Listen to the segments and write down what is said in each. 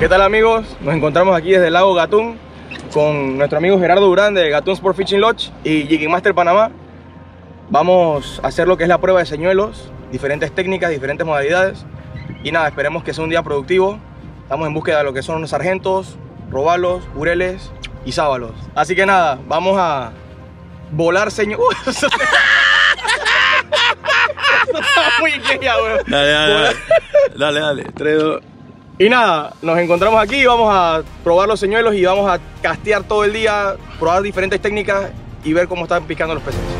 ¿Qué tal amigos? Nos encontramos aquí desde el lago Gatún con nuestro amigo Gerardo Durán de Gatún Sport Fishing Lodge y Jigging Master Panamá. Vamos a hacer lo que es la prueba de señuelos, diferentes técnicas, diferentes modalidades y nada, esperemos que sea un día productivo. Estamos en búsqueda de lo que son los sargentos, robalos, bureles y sábalos. Así que nada, vamos a volar señuelos. Dale, dale, dale. Dale, dale. 3, 2. Y nada, nos encontramos aquí, vamos a probar los señuelos y vamos a castear todo el día, probar diferentes técnicas y ver cómo están picando los peces.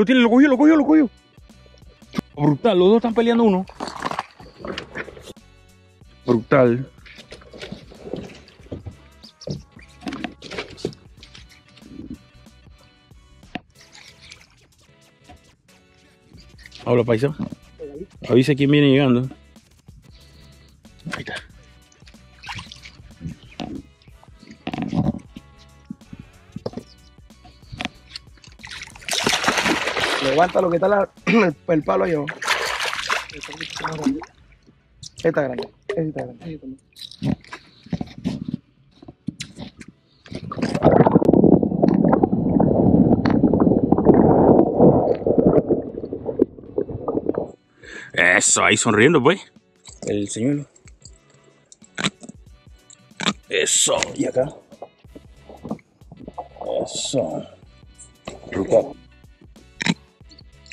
Lo tiene, lo cogió, lo cogió, lo cogió. Brutal, los dos están peleando uno. Brutal. Habla paisa. Avisa quién viene llegando. Levanta lo que está la- el, el palo ahí abajo. Esta grande. Esta está grande. Eso, ahí sonriendo, pues. El señuelo. Eso, y acá. Eso.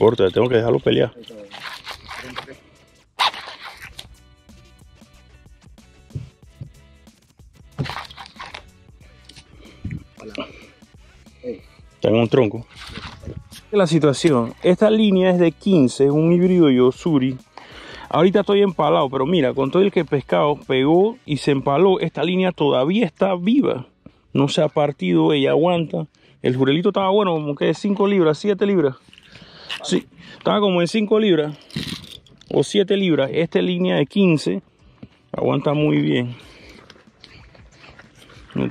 importa, tengo que dejarlo pelear. Está en un tronco. La situación, esta línea es de 15, es un híbrido Yosuri. Ahorita estoy empalado, pero mira, con todo el que pescado pegó y se empaló, esta línea todavía está viva. No se ha partido, ella aguanta. El jurelito estaba bueno, como que 5 libras, 7 libras. Sí, estaba como en 5 libras o 7 libras. Esta línea de 15 aguanta muy bien.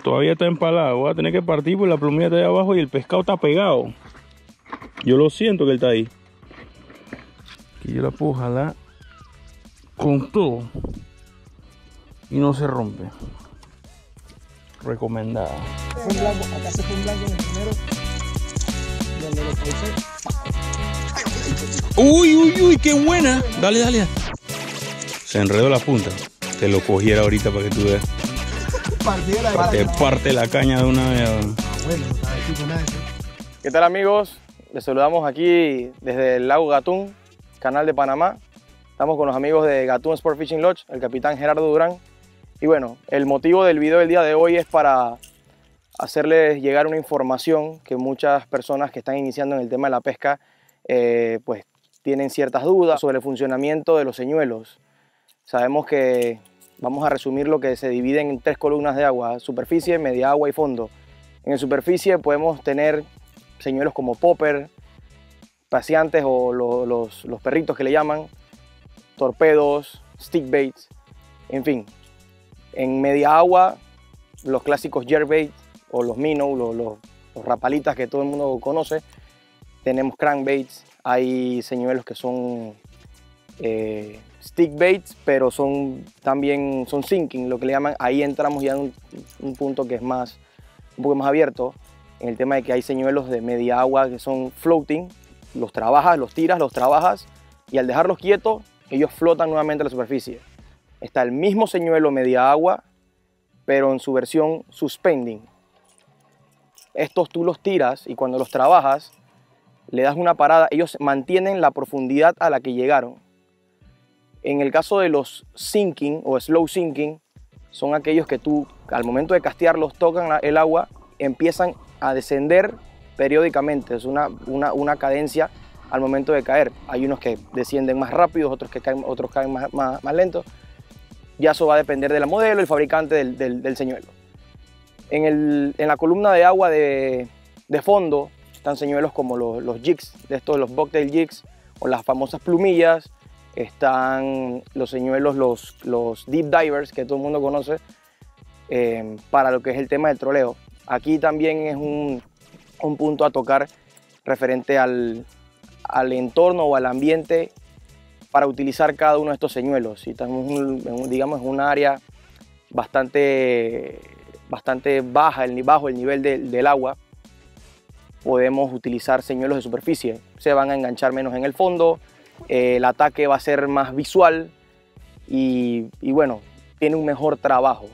Todavía está empalado. Voy a tener que partir por la plumilla está ahí abajo y el pescado está pegado. Yo lo siento que él está ahí. Que yo la puedo jalar con todo y no se rompe. Recomendada. Un blanco, acá se fue un blanco en el primero. Donde lo puse, Uy, uy, uy, qué buena. Dale, dale. Se enredó la punta. Te lo cogiera ahorita para que tú veas. Para te parte la caña de una vez. ¿Qué tal amigos? Les saludamos aquí desde el lago Gatún, canal de Panamá. Estamos con los amigos de Gatún Sport Fishing Lodge, el capitán Gerardo Durán. Y bueno, el motivo del video del día de hoy es para hacerles llegar una información que muchas personas que están iniciando en el tema de la pesca eh, pues tienen ciertas dudas sobre el funcionamiento de los señuelos. Sabemos que vamos a resumir lo que se divide en tres columnas de agua, superficie, media agua y fondo. En superficie podemos tener señuelos como popper, paseantes o lo- los, perritos que le llaman, torpedos, stick baits, en fin. En media agua, los clásicos jerkbait o los minnow, los, los- los rapalitas que todo el mundo conoce. Tenemos crankbaits, hay señuelos que son eh, stick baits, pero son también son sinking, lo que le llaman. Ahí entramos ya en un, un punto que es más, un poco más abierto, en el tema de que hay señuelos de media agua que son floating, los trabajas, los tiras, los trabajas y al dejarlos quietos, ellos flotan nuevamente a la superficie. Está el mismo señuelo media agua, pero en su versión suspending. Estos tú los tiras y cuando los trabajas, le das una parada, ellos mantienen la profundidad a la que llegaron. En el caso de los sinking o slow sinking, son aquellos que tú al momento de castearlos tocan el agua, empiezan a descender periódicamente, es una, una, una cadencia al momento de caer. Hay unos que descienden más rápidos, otros que caen, otros caen más, más, más lentos. Ya eso va a depender del modelo, el fabricante del, del, del señuelo. En, el, en, la columna de agua de, de fondo están señuelos como los, los, jigs, de estos los bobtail jigs o las famosas plumillas. Están los señuelos, los, los deep divers que todo el mundo conoce eh, para lo que es el tema del troleo. Aquí también es un, un punto a tocar referente al, al entorno o al ambiente para utilizar cada uno de estos señuelos. Si estamos en, digamos, en un área bastante, bastante baja, el, bajo el nivel de, del agua, podemos utilizar señuelos de superficie. Se van a enganchar menos en el fondo, eh, el ataque va a ser más visual y, bueno, tiene un mejor trabajo.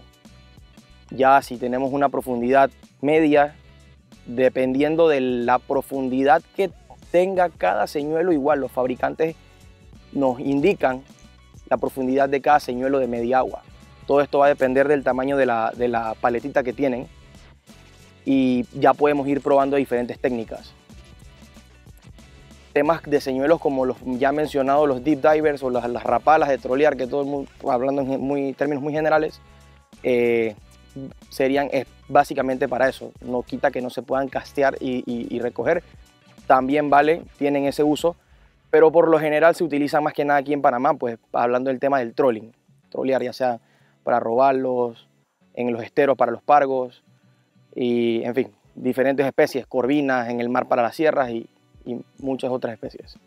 Ya si tenemos una profundidad media, dependiendo de la profundidad que tenga cada señuelo igual. Los fabricantes nos indican la profundidad de cada señuelo de media agua. Todo esto va a depender del tamaño de la paletita que tienen y ya podemos ir probando diferentes técnicas. Temas de señuelos como los ya mencionados, los deep divers o las, las rapalas de trolear, que todo el mundo, hablando en muy, términos muy generales, eh, serían básicamente para eso. No quita que no se puedan castear y, recoger, también vale, tienen ese uso, pero por lo general se utiliza más que nada aquí en Panamá, pues hablando del tema del trolling, trolear ya sea para robarlos, en los esteros para los pargos, y en fin, diferentes especies, corvinas en el mar para las sierras y, muchas otras especies.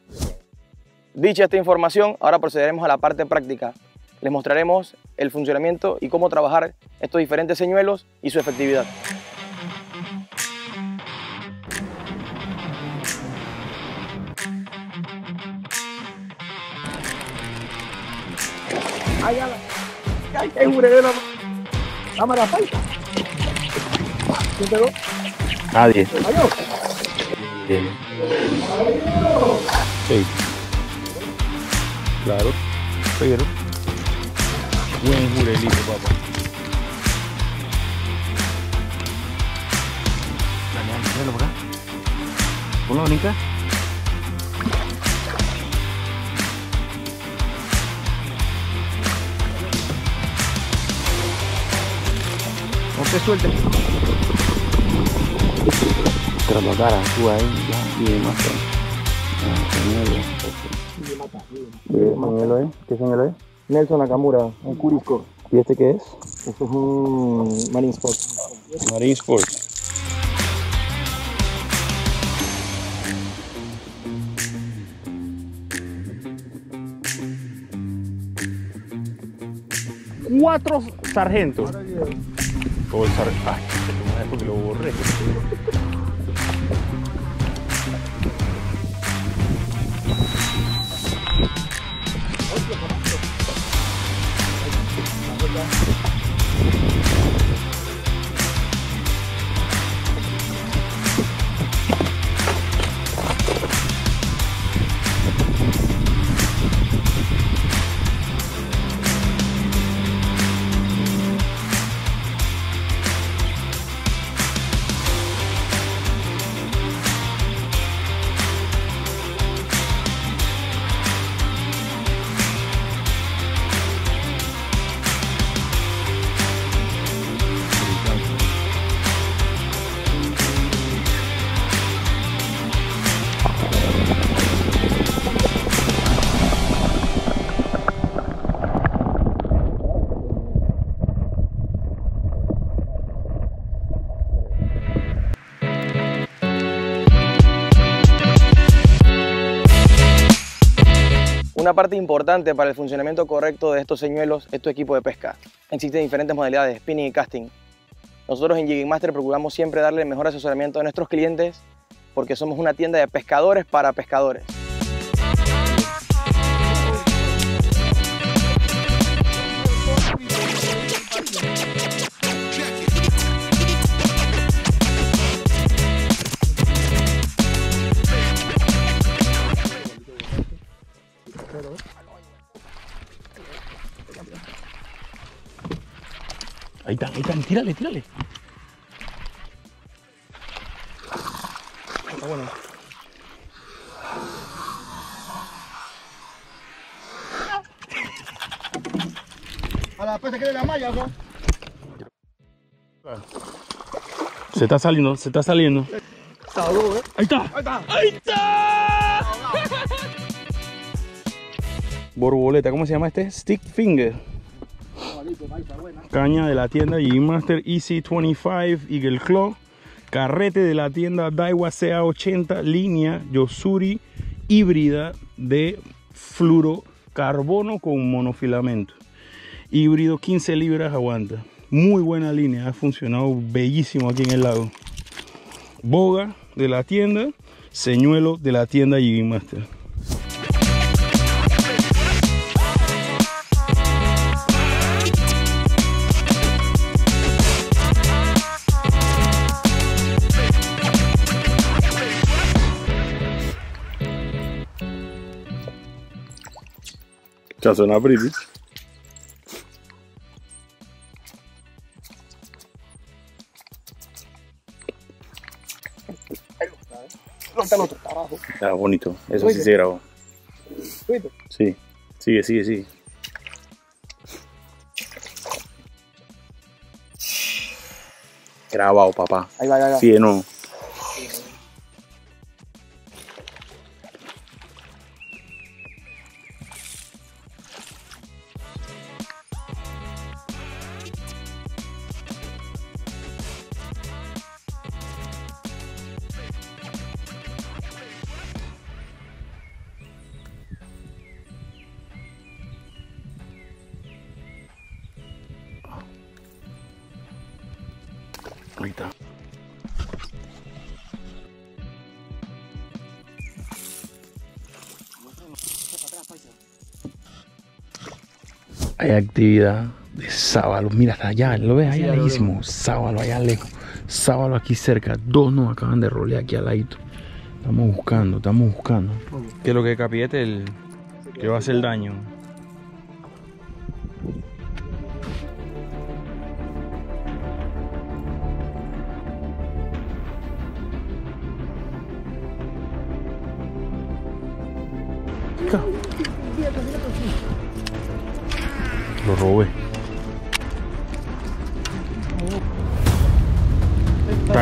Dicha esta información, ahora procederemos a la parte práctica. Les mostraremos el funcionamiento y cómo trabajar estos diferentes señuelos y su efectividad. Jurero. Cámara, falta. ¿Quién pegó? Nadie. Claro. Pero. Buen jurelito, papá. Dale, dale, tráelo por acá. Ponlo, Nica. No te sueltes. Cara, tú ahí, ya, y más. ¿Qué señuelo es? ¿Qué señuelo es? Nelson Nakamura, un Curisco. ¿Y este qué es? Este es un Marine Sport. Marine Sports. Cuatro sargentos. O el sargento. Porque lo borré. Una parte importante para el funcionamiento correcto de estos señuelos es tu equipo de pesca. Existen diferentes modalidades, spinning y casting. Nosotros en Jigging Master procuramos siempre darle el mejor asesoramiento a nuestros clientes porque somos una tienda de pescadores para pescadores. Ahí está, ahí está, tírale, tírale. Está bueno. A la peste que de la malla, ¿no? Se está saliendo, se está saliendo. Salud, ¿eh? Ahí está. Ahí está. Ahí está. Borboleta, ¿cómo se llama este? Stick finger. Caña de la tienda G Master Easy 25 Eagle Claw. Carrete de la tienda Daiwa CA80 línea Yosuri híbrida de fluorocarbono con monofilamento. Híbrido 15 libras aguanta. Muy buena línea, ha funcionado bellísimo aquí en el lago. Boga de la tienda, señuelo de la tienda G Ya suena pretty. Está bonito, eso sí se grabó. Sí, sigue, sigue, sigue. Grabado, papá. Ahí va, ahí va. Sí, no. Hay actividad de sábalo. Mira, hasta allá, lo ves allá lejísimo. Sábalo allá lejos. Sábalo aquí cerca. Dos nos acaban de rolear aquí al ladito. Estamos buscando, estamos buscando. ¿Qué es lo que capillete? El que va a hacer daño.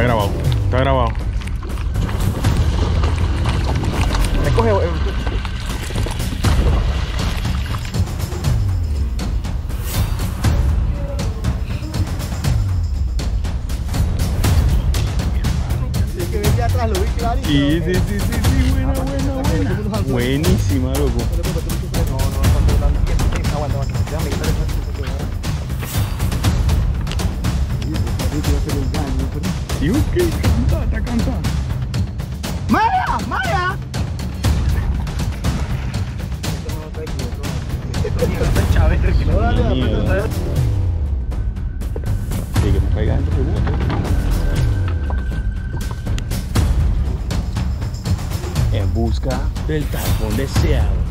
Grabado, está grabado. Del tapón deseado.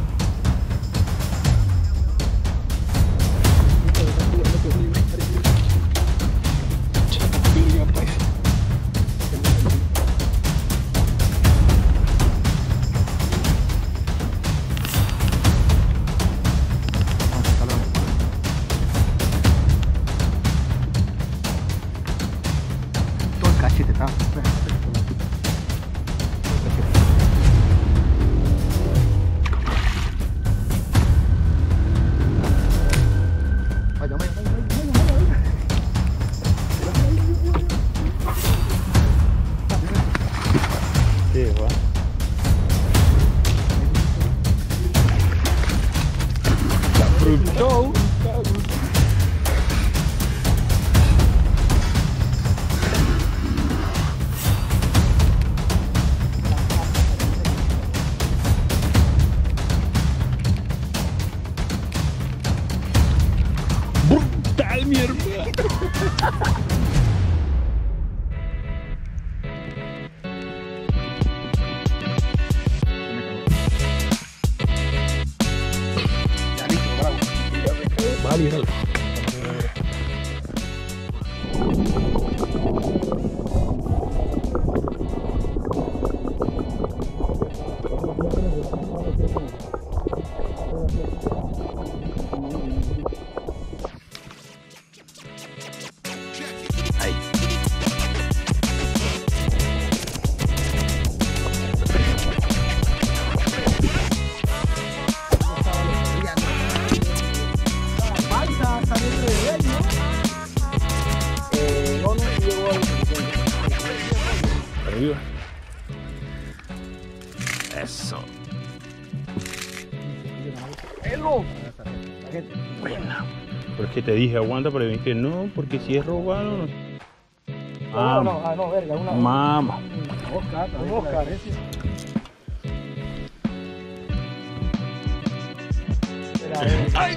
Pero es que te dije aguanta, pero me dijiste no, porque si es robado no. No, no, ah, no, verga, una. Mamá. Oscar, un Oscar. Espera, eh. ¡Ay,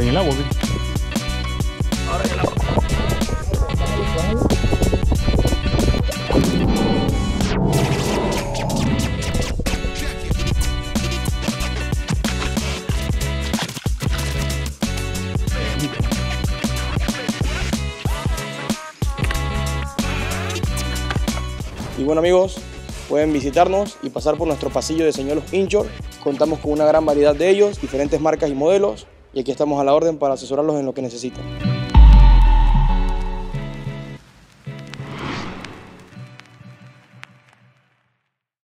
En el agua, ¿qué? Y bueno amigos, pueden visitarnos y pasar por nuestro pasillo de señuelos Inchor. Contamos con una gran variedad de ellos, diferentes marcas y modelos, y aquí estamos a la orden para asesorarlos en lo que necesiten.